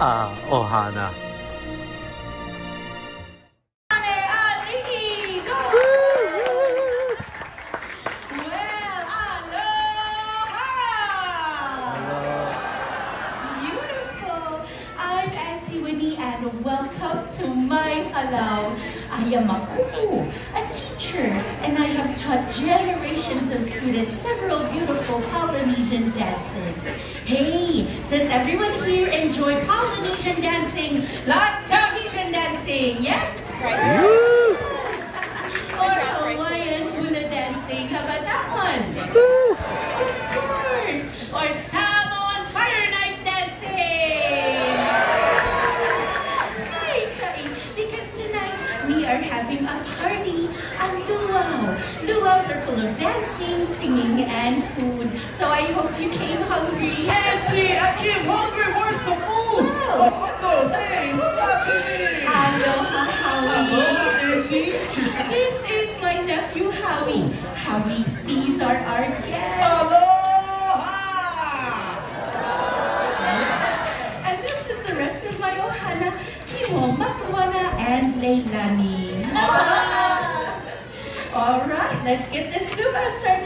ah, Ohana. And welcome to my Alaw. I am a kumu, a teacher, and I have taught generations of students several beautiful Polynesian dances.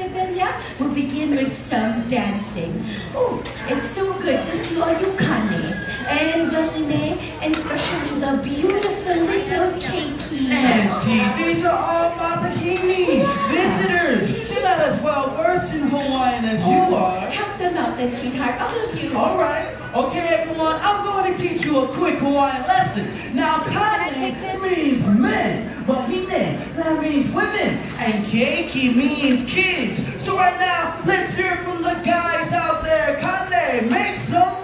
Luba started then, yeah? We'll begin with some dancing. Oh, it's so good to see all you kane and vahine, and especially the beautiful little keiki. Auntie, these are all malihini visitors. They're not as well versed in Hawaiian as you Oh, are. Help them out then, sweetheart, all of you. All right. Okay, everyone, I'm going to teach you a quick Hawaiian lesson. Now, kane means men, wahine, that means women, and keiki means kids. So right now, let's hear from the guys out there. Kane, make some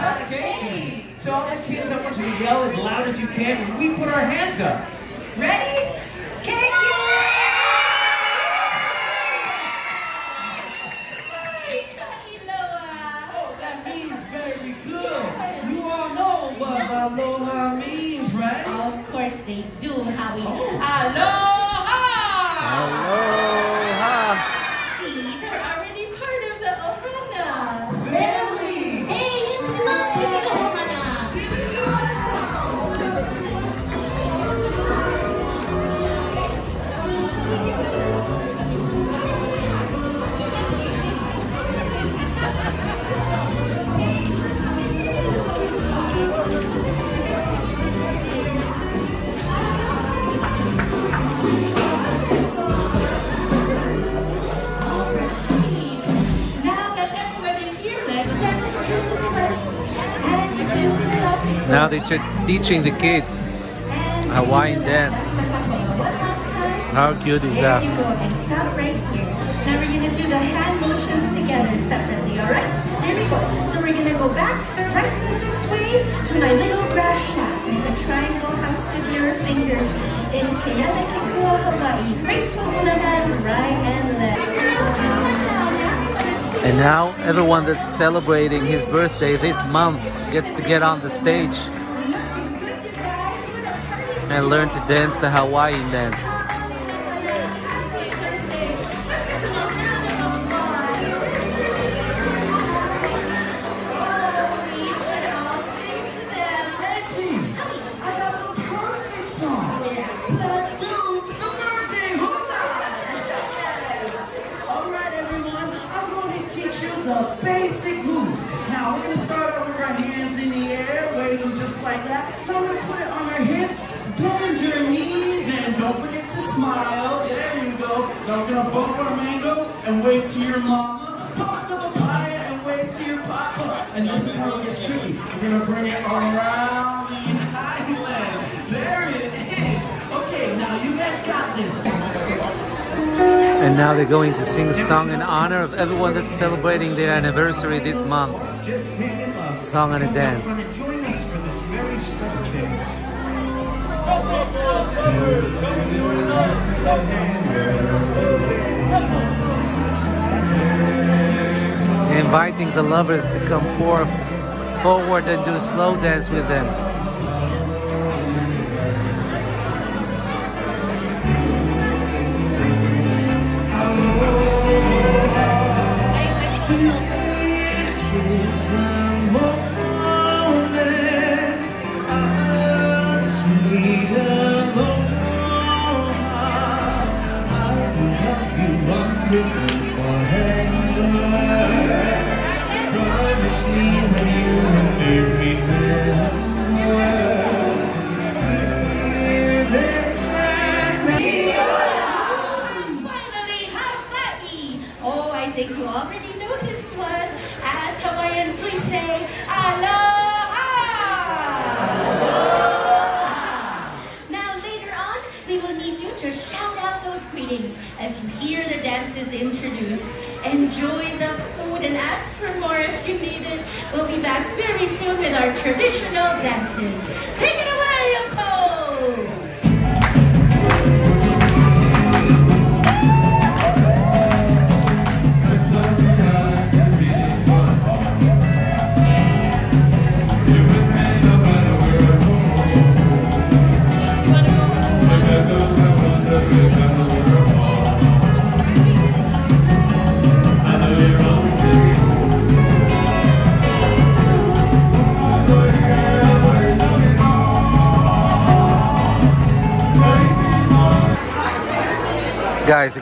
the Keiki. So all the kids, I want you to yell as loud as you can when we put our hands up. Ready? Oh, that means very good. You all know what aloha means, right? Of course they do, Howie. Oh. Aloha! Now they're teaching the kids Hawaiian dance. How cute is There that? you go, and stop right here. Now we're gonna do the hand motions together separately, all right? There we go. So we're gonna go back, right this way to my little grass shack. Make a triangle house with your fingers in Kealakekua, Hawaii. Graceful hula hands, right and left. And now everyone that's celebrating his birthday this month gets to get on the stage and learn to dance the Hawaiian dance. And now they're going to sing a song in honor of everyone that's celebrating their anniversary this month. Song and a dance. inviting the lovers to come for, forward and do a slow dance with them. You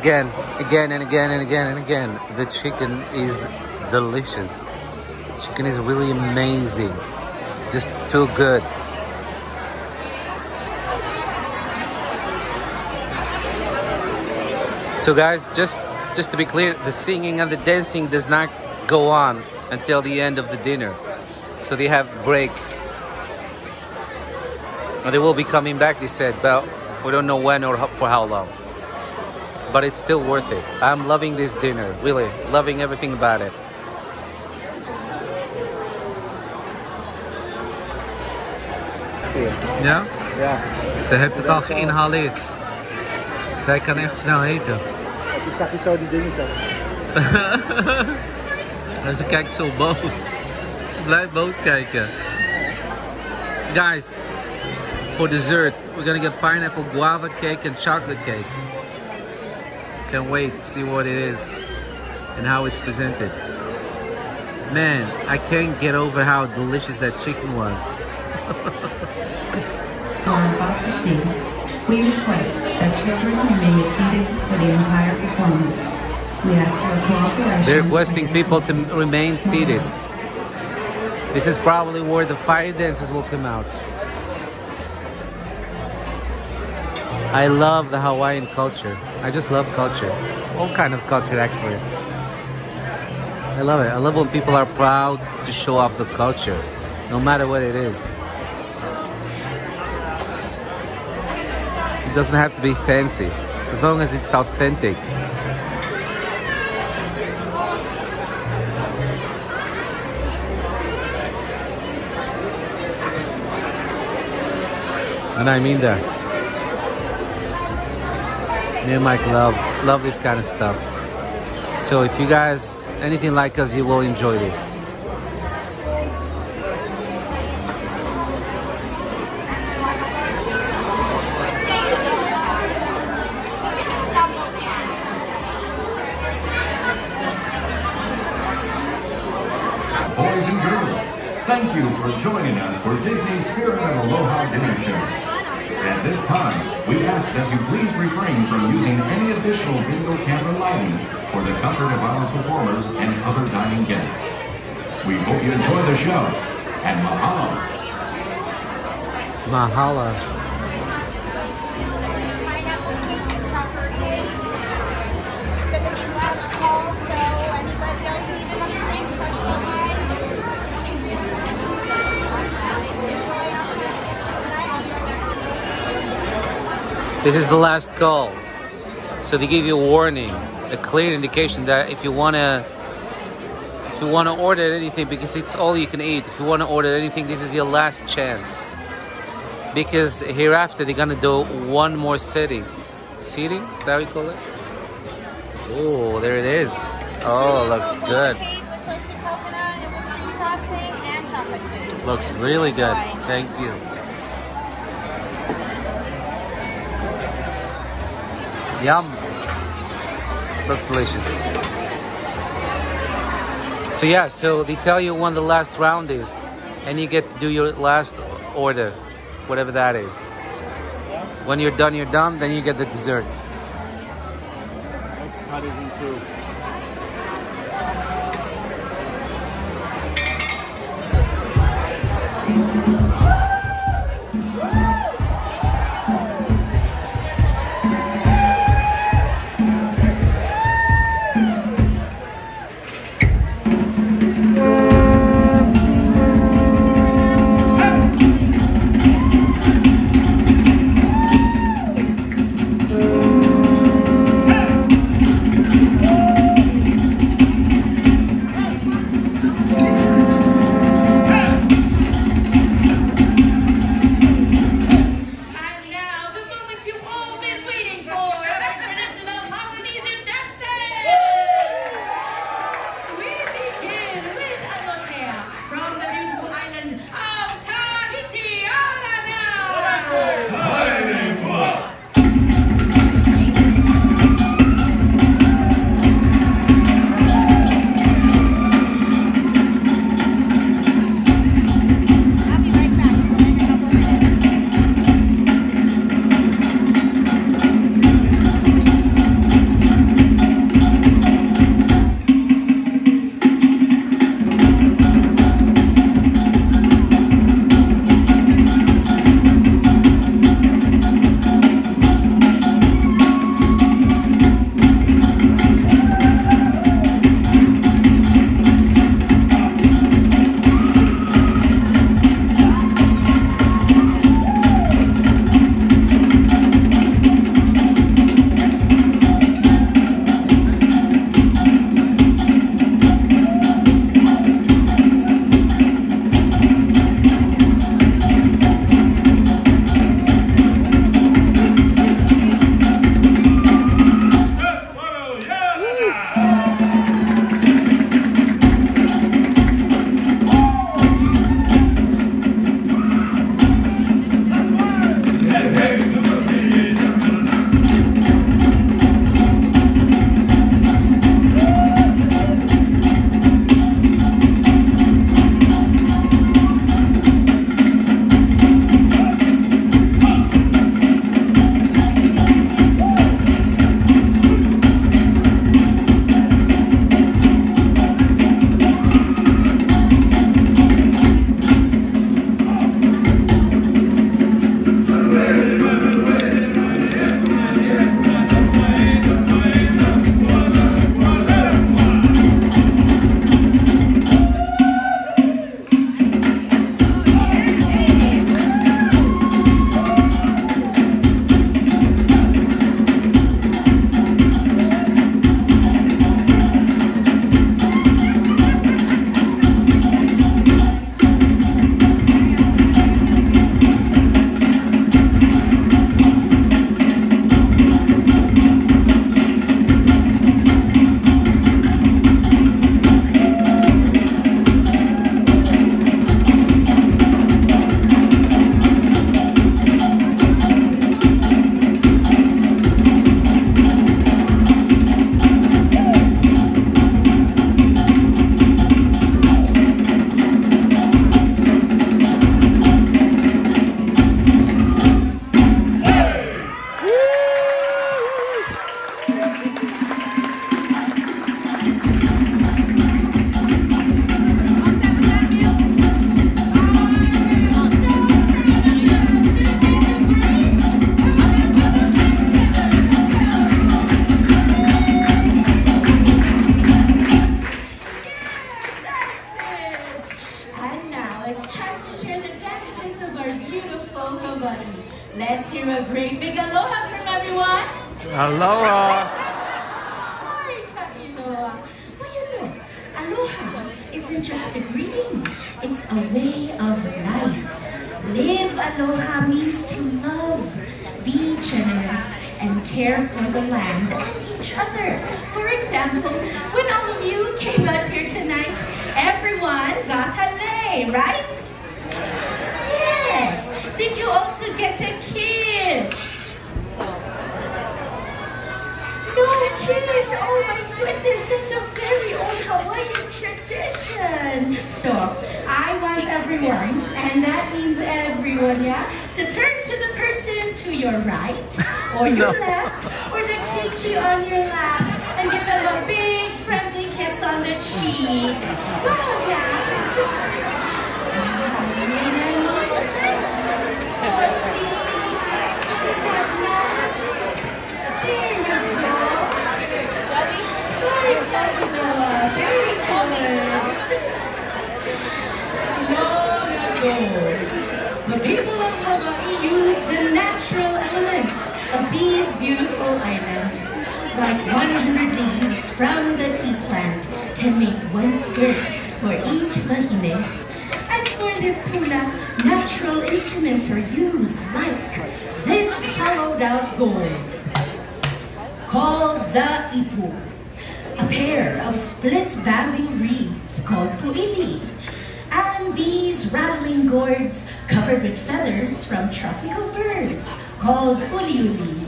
again, again and again and again and again, the chicken is delicious. Chicken is really amazing. It's just too good. So guys, just just to be clear, the singing and the dancing does not go on until the end of the dinner. So they have break. And they will be coming back, they said, but we don't know when or for how long but it's still worth it. I'm loving this dinner, really, loving everything about it. Ja? Ja, Ze heeft het al geïnhaleerd. Zij kan echt snel eten. toen zag je zo die dingen zo. En ze kijkt zo boos. Ze blijft boos kijken. Guys, for dessert, we're gonna get pineapple guava cake and chocolate cake. Can't wait to see what it is and how it's presented. Man, I can't get over how delicious that chicken was. are about to see, we request that children remain seated for the entire performance. We ask your cooperation. They're requesting people to remain seated. This is probably where the fire dances will come out. I love the Hawaiian culture. I just love culture. All kind of culture actually. I love it. I love when people are proud to show off the culture, no matter what it is. It doesn't have to be fancy, as long as it's authentic. And I mean that. Me and Mike love love this kind of stuff. So if you guys anything like us, you will enjoy this. Boys and girls, thank you for joining us for Disney's Spirit of Aloha Dinner Show. At this time, we ask that you please refrain from using any additional video camera lighting for the comfort of our performers and other dining guests. We hope you enjoy the show, and mahalo. Mahalo. This is the last call. So they give you a warning, a clear indication that if you wanna if you wanna order anything, because it's all you can eat, if you wanna order anything, this is your last chance. Because hereafter they're gonna do one more sitting. Sitting? Is that what you call it? Oh, there it is. Oh, looks good. Looks really good. Thank you. Yum. Looks delicious. So yeah, so they tell you when the last round is, and you get to do your last order, whatever that is. When you're done, you're done. Then you get the dessert. Let's cut it your right, or your left, or they take you on your lap, and give them a big friendly kiss on the cheek. Go, yeah. There you. Very good. Very good. No, not good. The people of Hawaii use the natural of these beautiful islands. Like 100 leaves from the ti plant can make one skirt for each wahine. And for this hula, natural instruments are used like this hollowed out gourd called the ipu, a pair of split bamboo reeds called puili, and these rattling gourds covered with feathers from tropical birds called uliuli.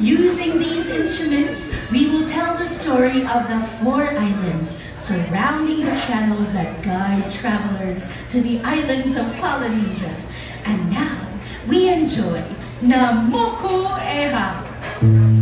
Using these instruments, we will tell the story of the four islands surrounding the channels that guide travelers to the islands of Polynesia. And now, we enjoy Namoku Eha.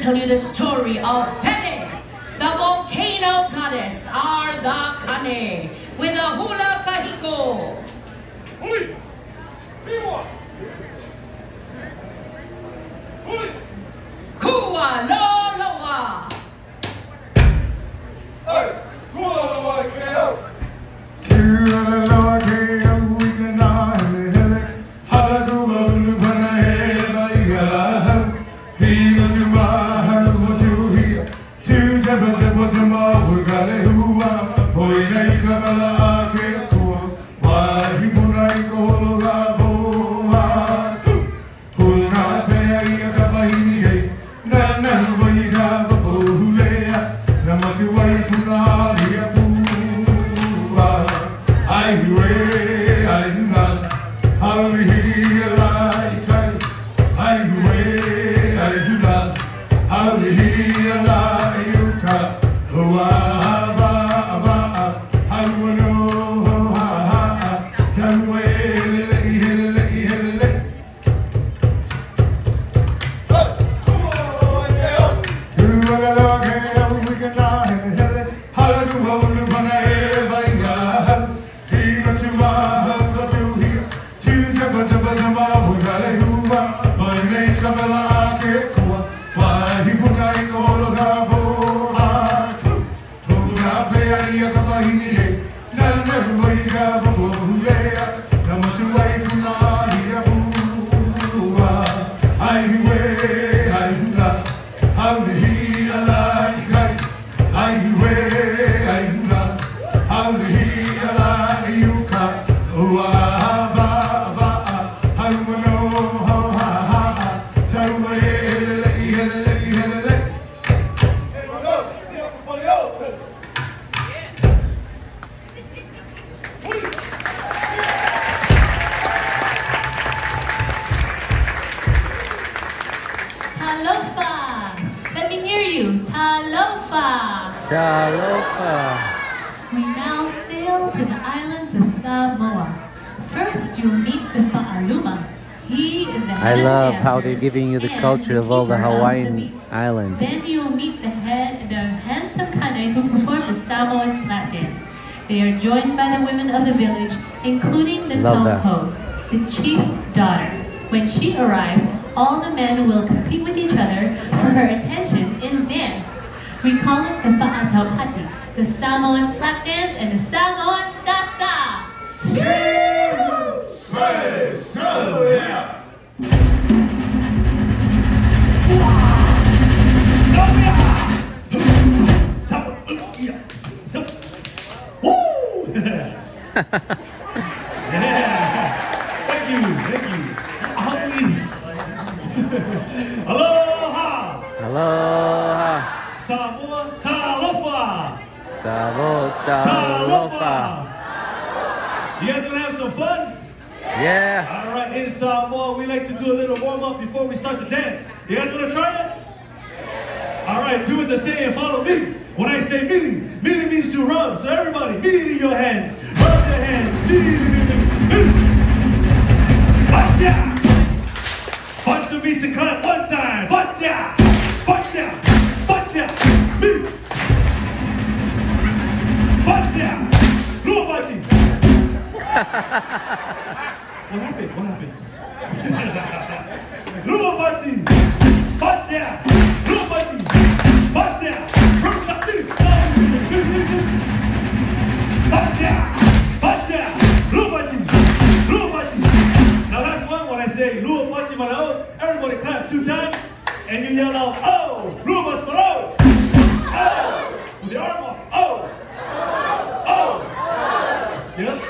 Tell you this story You'll meet the Fa'aluma. Uh, he is a I love how they're giving you the culture of all the Hawaiian beat. islands. Then you'll meet the head, the handsome Kane who perform the Samoan slap dance. They are joined by the women of the village, including the. Tompo, the chief's daughter. When she arrives, all the men will compete with each other for her attention in dance. We call it the Fa'ataupati, the Samoan slap dance and the Samoan sasa. Yeah. Thank you. Thank you. Haui. Aloha. Aloha. Samoa talofa. Savo Talofa. You guys gonna have some fun? Yeah. All right, in Samoa, we like to do a little warm up before we start the dance. You guys wanna try it? All right, do as I say and follow me. When I say mili, mili means to run. So everybody, mili your hands. Rub your hands. Mili, mili. Batia. Punch the beast and clap one time. Batia. Batia. Batia. Mili. Batia. Lua bati. What happened? What happened? Lua bati. Batia. Lua bati. Batia. Rumsa mili. Batia. Batia. Lua bati. Lua bati. Now last one, when I say Lua bati malao, everybody clap two times, and you yell out, oh, Lua bati malao. Oh. With your arm up. Oh. Oh. oh. Yep.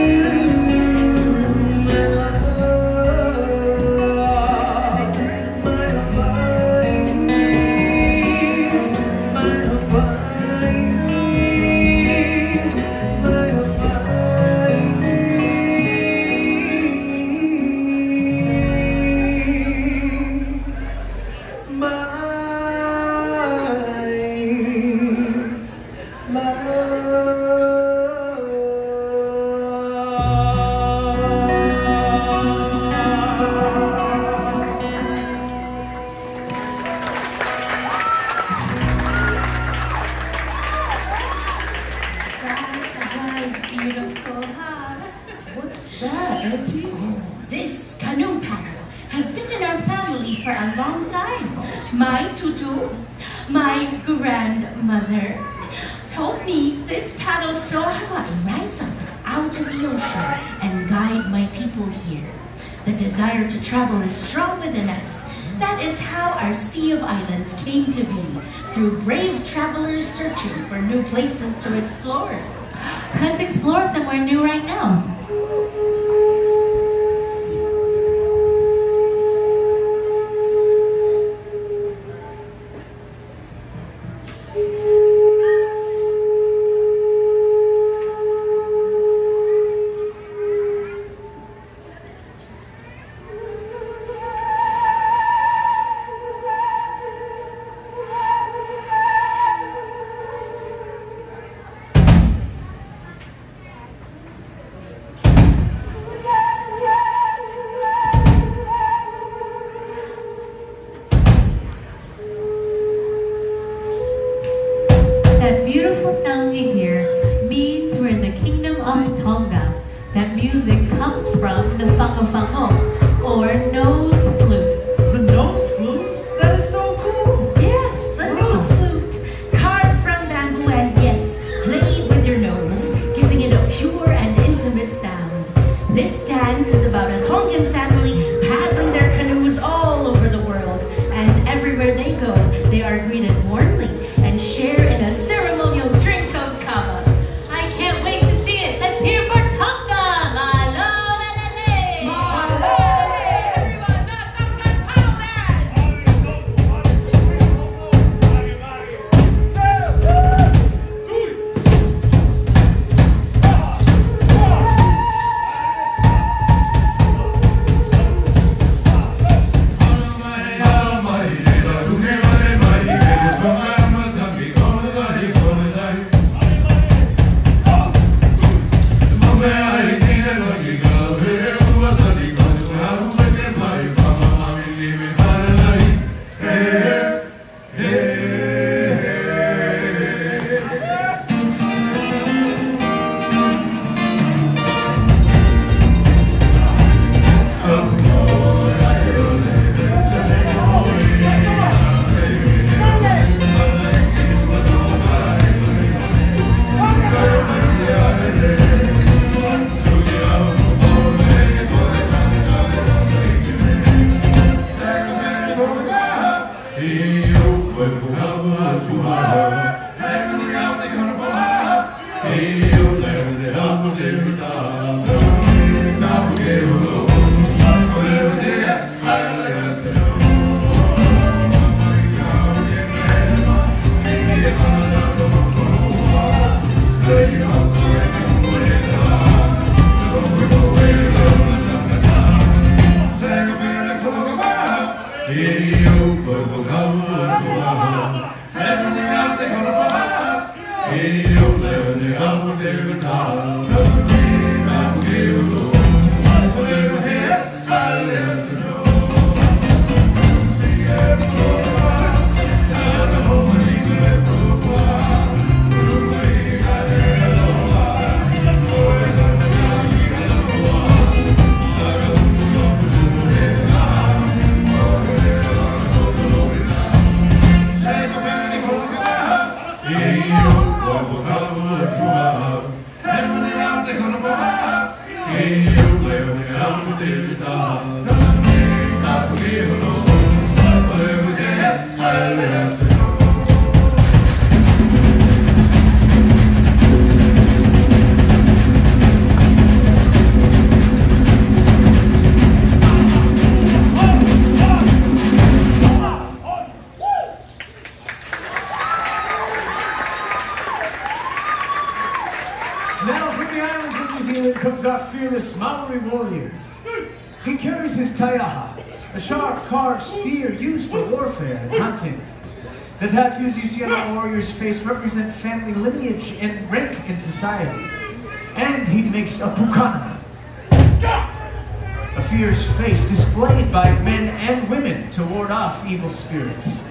is displayed by men and women to ward off evil spirits.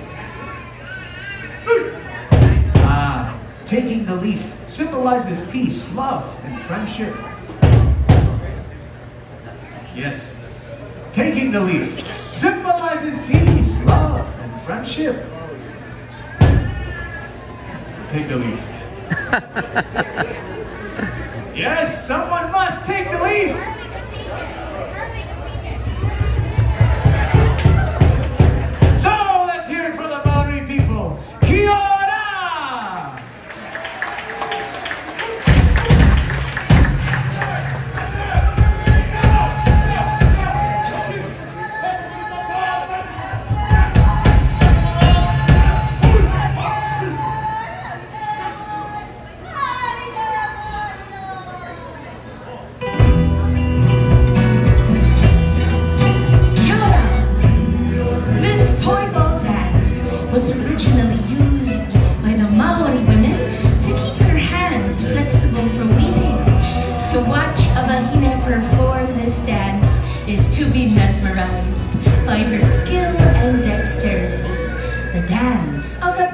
Ah, taking the leaf symbolizes peace, love, and friendship. Yes, taking the leaf symbolizes peace, love, and friendship. Take the leaf. yes, someone must take the leaf.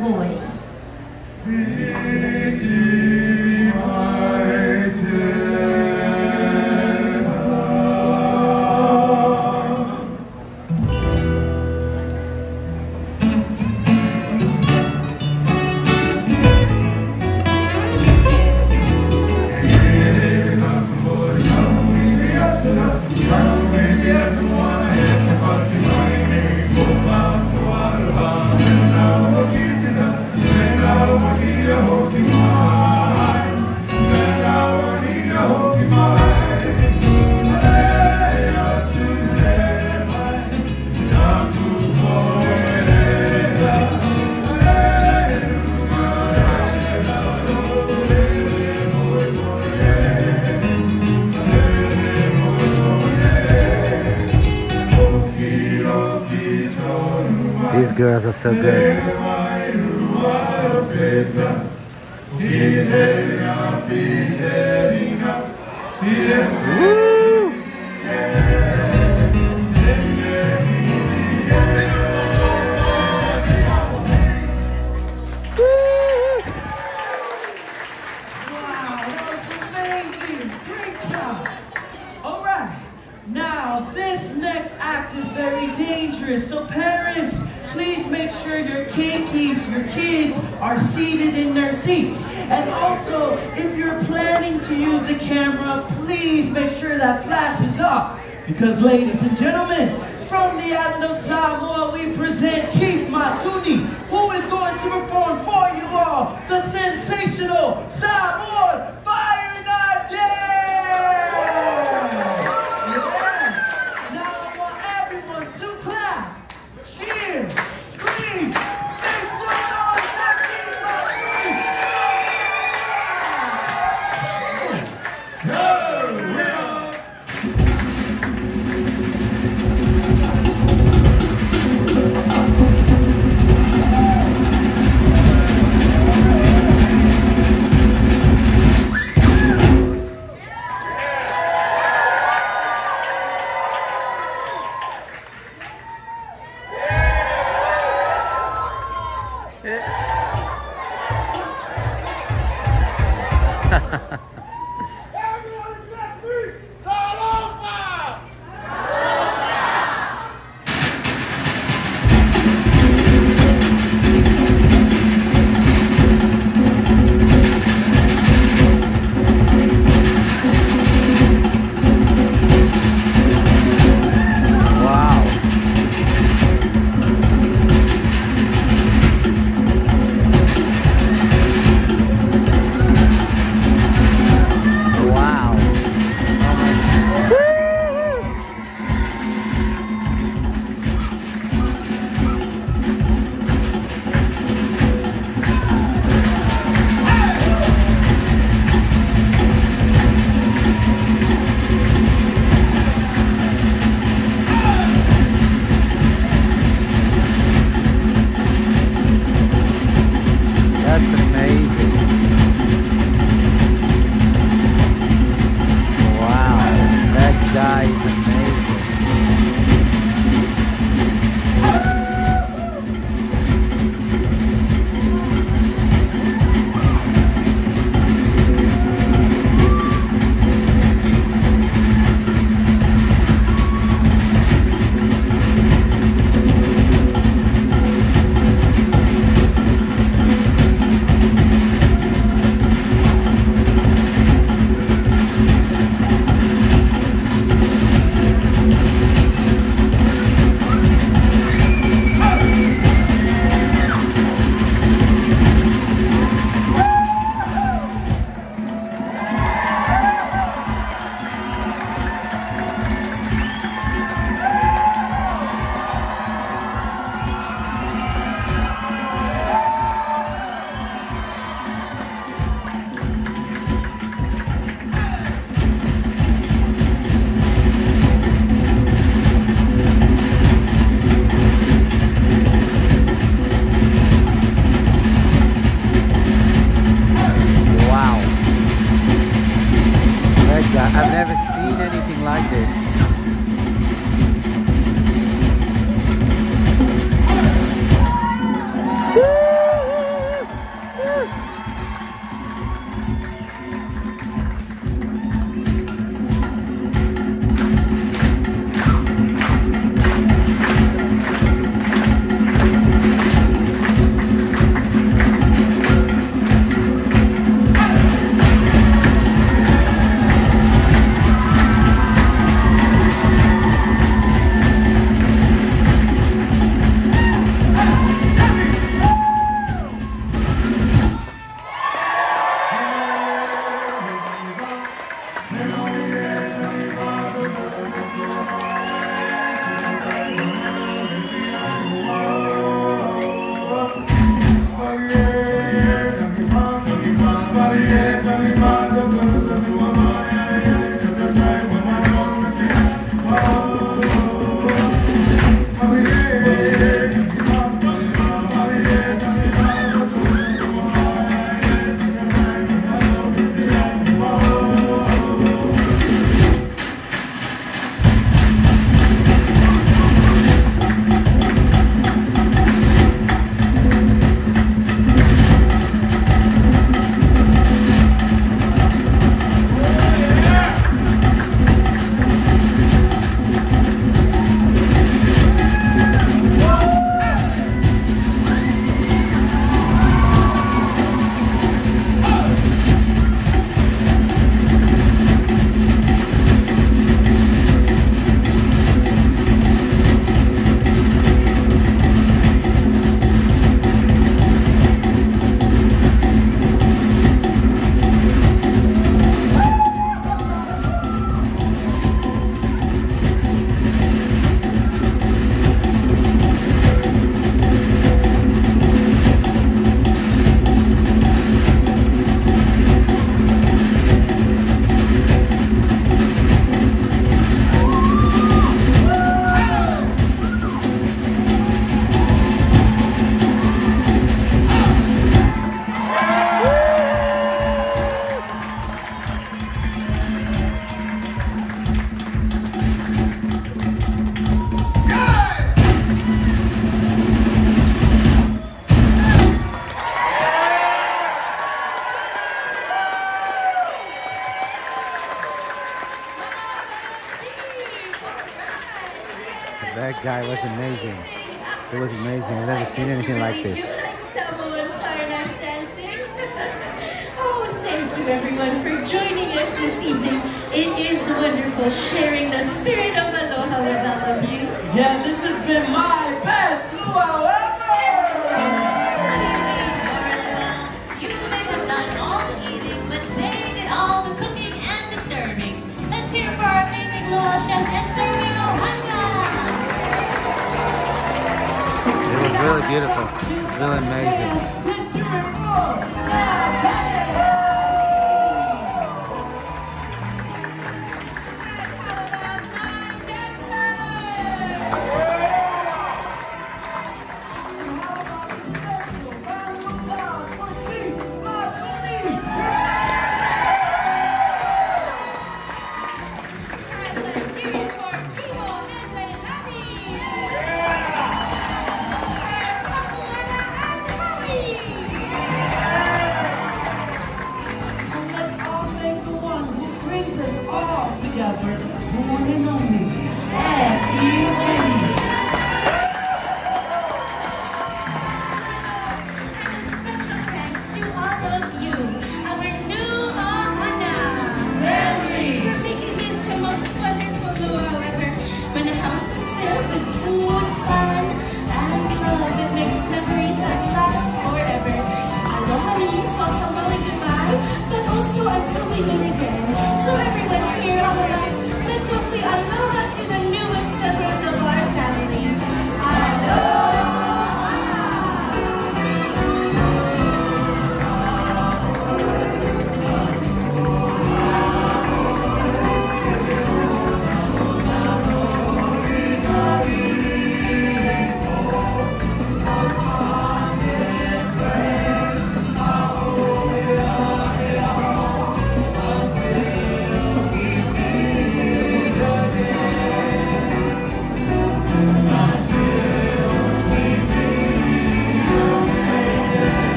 voem. So good. Wow,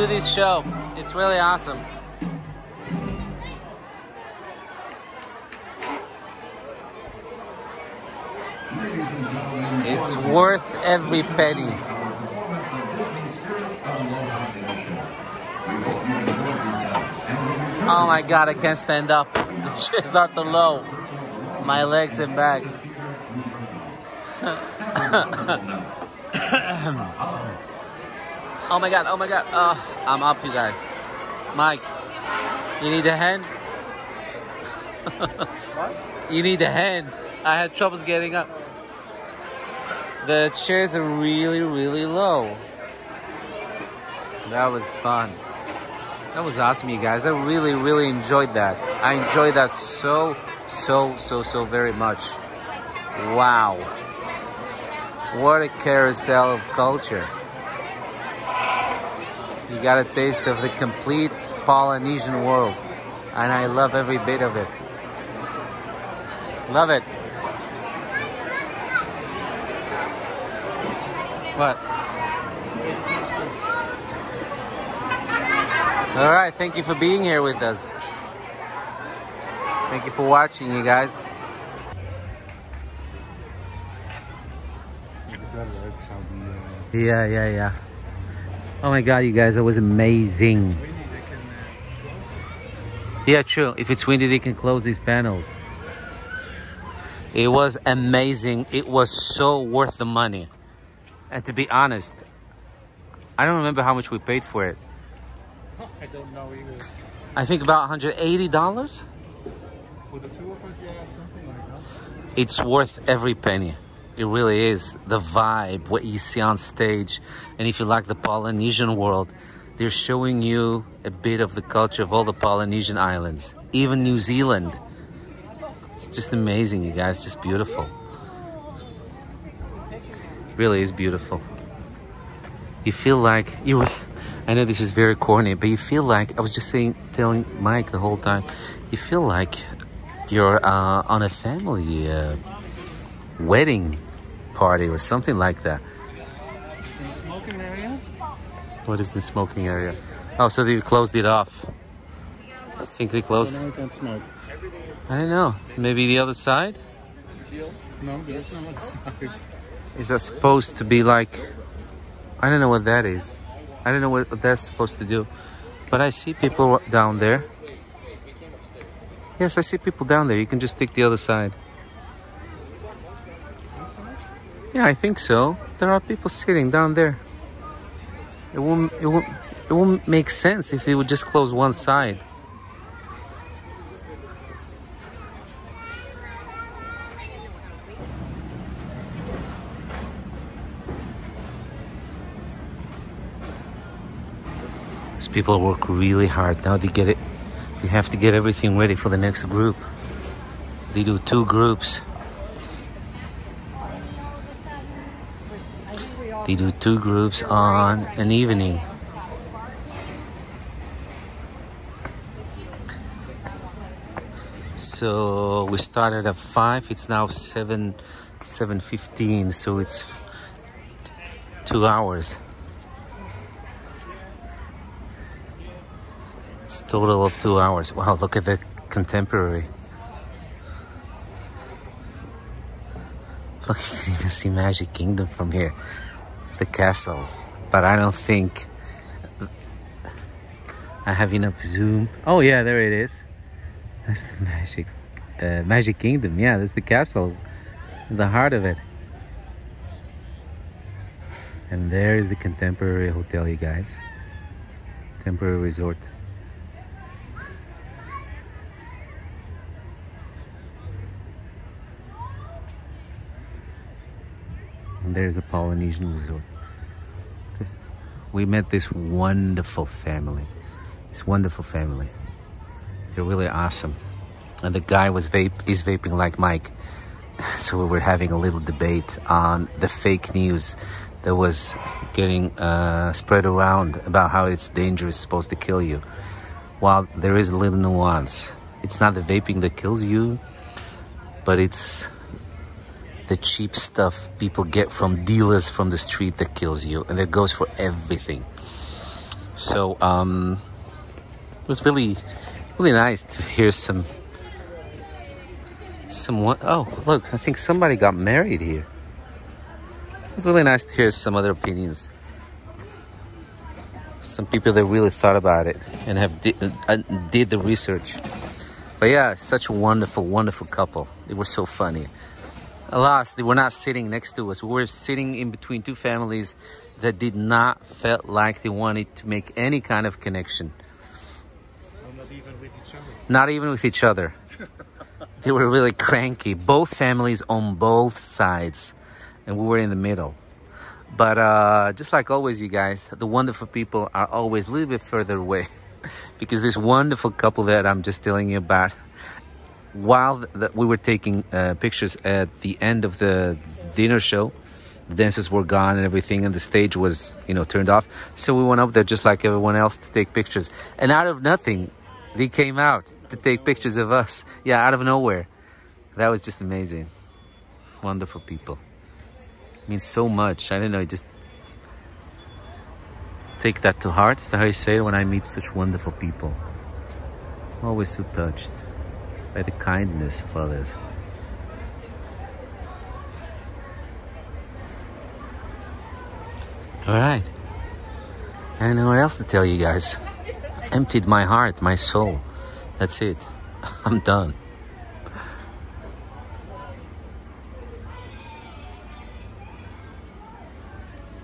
do this show. It's really awesome. Ladies and gentlemen, It's worth every penny. concludes the performance of Disney Spirit Aloha Edition. We hope you enjoyed yourselves and will return Oh my god, I can't stand up. The chairs are too low. My legs and back. oh my god, oh my god. Oh, I'm up, you guys. Mike, you need a hand? What? You need a hand. I had troubles getting up. The chairs are really, really low. That was fun. That was awesome, you guys. I really, really enjoyed that. I enjoyed that so, so, so, so very much. Wow. What a carousel of culture. You got a taste of the complete Polynesian world. And I love every bit of it. Love it. What? All right, thank you for being here with us. Thank you for watching, you guys. Het is wel leuk, ik zou die... eh, Yeah, yeah, yeah. Oh my god, you guys, that was amazing. Yeah, true. If it's windy, they can close these panels. It was amazing. It was so worth the money. And to be honest, I don't remember how much we paid for it. I don't know either. I think about $180. For the two of us, yeah, something like that. It's worth every penny. It really is. The vibe, what you see on stage. And if you like the Polynesian world, they're showing you a bit of the culture of all the Polynesian islands, even New Zealand. It's just amazing, you guys. Just beautiful. Really is beautiful. you feel like you. I know this is very corny, but you feel like I was just saying, telling Mike the whole time. You feel like you're uh, on a family uh, wedding party or something like that. Smoking area? What is the smoking area? Oh, so they closed it off. I think they closed. we can smoke. I don't know. Maybe the other side. No, there's no other side. Is that supposed to be like? I don't know what that is. I don't know what that's supposed to do. But I see people down there. Yes, I see people down there. You can just take the other side. Yeah, I think so. There are people sitting down there. It won't. It won't. It won't make sense if they would just close one side. These people work really hard. Now they get it. They have to get everything ready for the next group. They do two groups. They do two groups on an evening. So we started at five. It's now seven, seven fifteen. So it's two hours. It's total of two hours. Wow, look at the contemporary. Look, you can even see Magic Kingdom from here, the castle. But I don't think I have enough zoom. Oh yeah, there it is. That's the Magic, uh, Magic Kingdom. Yeah, that's the castle, the heart of it. And there is the contemporary hotel, you guys. Temporary resort. And there's the Polynesian resort. We met this wonderful family. This wonderful family. They're really awesome. And the guy was vape is vaping like Mike. So we were having a little debate on the fake news that was getting uh, spread around about how it's dangerous, supposed to kill you. While there is a little nuance. It's not the vaping that kills you, but it's the cheap stuff people get from dealers from the street that kills you, and that goes for everything. So um, it was really, really nice to hear some, someone. Oh, look! I think somebody got married here. It was really nice to hear some other opinions. Some people that really thought about it and have di- uh, did the research. But yeah, such a wonderful, wonderful couple. They were so funny. Alas, they were not sitting next to us. We were sitting in between two families that did not felt like they wanted to make any kind of connection. not even with each other. Not even with each other. they were really cranky. Both families on both sides, and we were in the middle. But uh, just like always, you guys, the wonderful people are always a little bit further away because this wonderful couple that I'm just telling you about while that we were taking uh, pictures at the end of the dinner show the dancers were gone and everything and the stage was you know turned off. So we went up there just like everyone else to take pictures. And out of nothing they came out to take pictures of us. Yeah out of nowhere. That was just amazing. Wonderful people. Means so much. I don't know just take that to heart. That's how i say it? When i meet such wonderful people. Always so touched by the kindness of others. All right. I don't know what else to tell you guys. Emptied my heart, my soul. That's it. I'm done.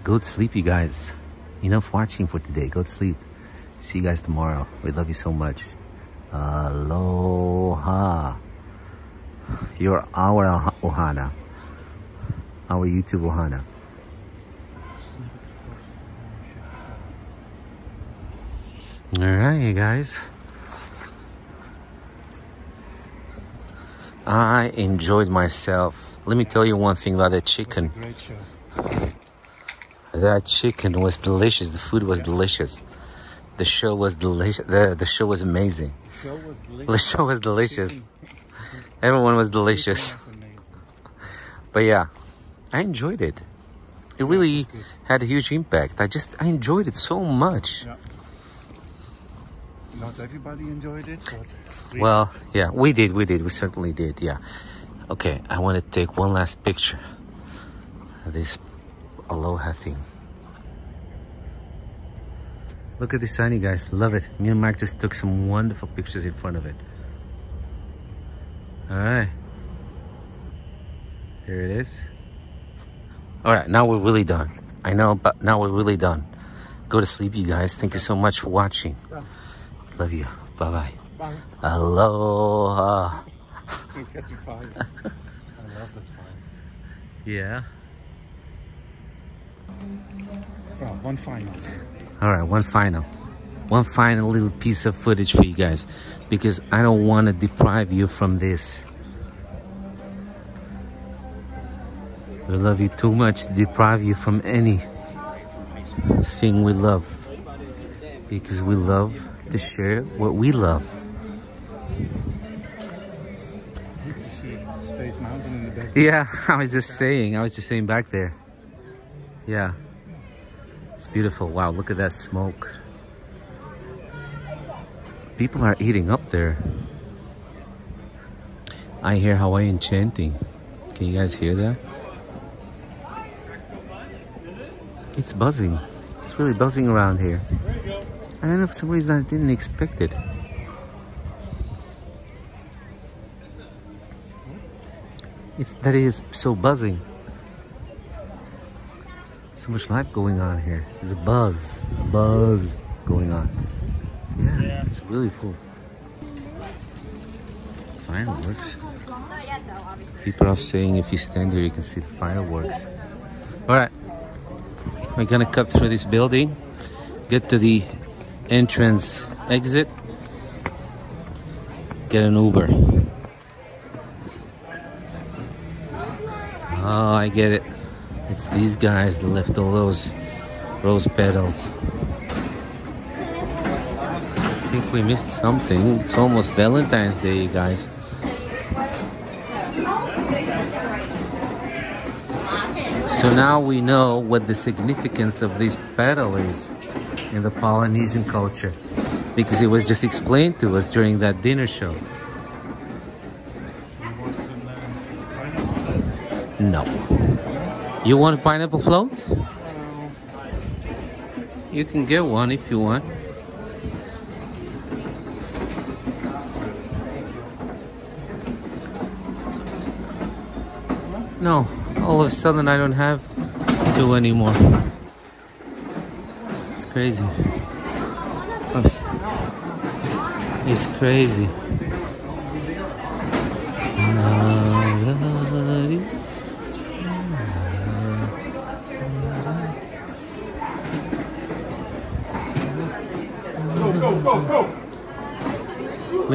Go to sleep, you guys. Enough watching for today. Go to sleep. See you guys tomorrow. We love you so much. Aloha. You're our Ohana. Our YouTube Ohana. Alright, you guys. I enjoyed myself. Let me tell you one thing about that chicken. That chicken was delicious. The food was delicious. The show was delicious. The, the show was amazing. Show was delicious. The show was delicious. Everyone was delicious. Chicken was amazing. But yeah, I enjoyed it. It really had a huge impact. I just, I enjoyed it so much. Yeah. Not everybody enjoyed it, we- Well, yeah, we did, we did, we certainly did, yeah. Okay, I want to take one last picture this aloha thing. Look at the sign, you guys. Love it. Me and Mike just took some wonderful pictures in front of it. All right. Here it is. All right, now we're really done. I know, but now we're really done. Go to sleep, you guys. Thank you so much for watching. Love you. Bye-bye. Bye. Aloha. Catch a fire. I love that fire. Yeah. Well, one final. All right, one final. One final little piece of footage for you guys because I don't want to deprive you from this. We love you too much to deprive you from any thing we love because we love to share what we love. You see Space Mountain in the back. Yeah, I was just saying, I was just saying back there. Yeah. It's beautiful. Wow, look at that smoke. People are eating up there. I hear Hawaiian chanting. Can you guys hear that? It's buzzing. It's really buzzing around here. I don't know for some reason I didn't expect it. It's that is so buzzing. So much life going on here. There's a buzz, a buzz going on. Yeah, it's really full. Fireworks. People are saying if you stand here, you can see the fireworks. All right, we're gonna cut through this building, get to the entrance exit, get an Uber. Oh, I get it. It's these guys that left all those rose petals. I think we missed something. It's almost Valentine's Day, you guys. So now we know what the significance of this petal is in the Polynesian culture because it was just explained to us during that dinner show. No. You want a pineapple float? No. You can get one if you want. No, all of a sudden I don't have two anymore. It's crazy. It's crazy.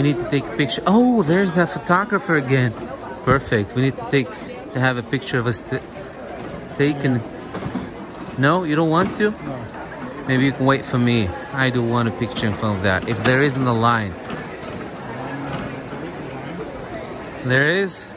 We need to take a picture. Oh, there's that photographer again. Perfect. We need to take to have a picture of us taken. No, you don't want to? No. Maybe you can wait for me. I do want a picture in front of that. If there isn't a line. There is?